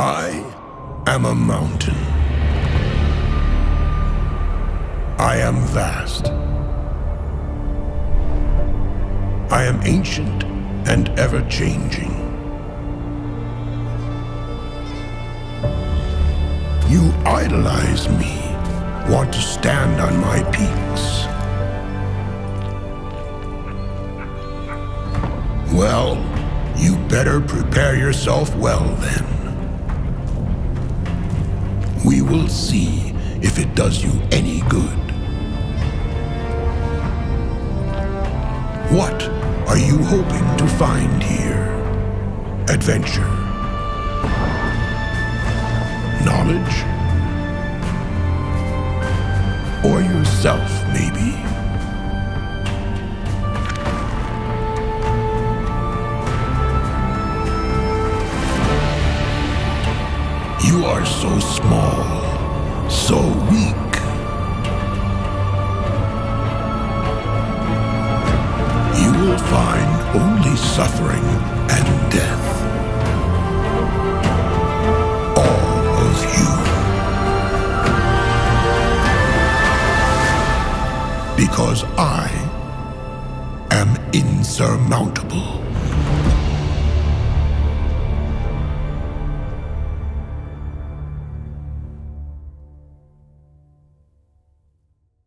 I am a mountain. I am vast. I am ancient and ever changing. You idolize me, want to stand on my peaks. Well, you better prepare yourself well then. We will see if it does you any good. What are you hoping to find here? Adventure? Knowledge? Or yourself, maybe? You are so small, so weak. You will find only suffering and death. because I am insurmountable.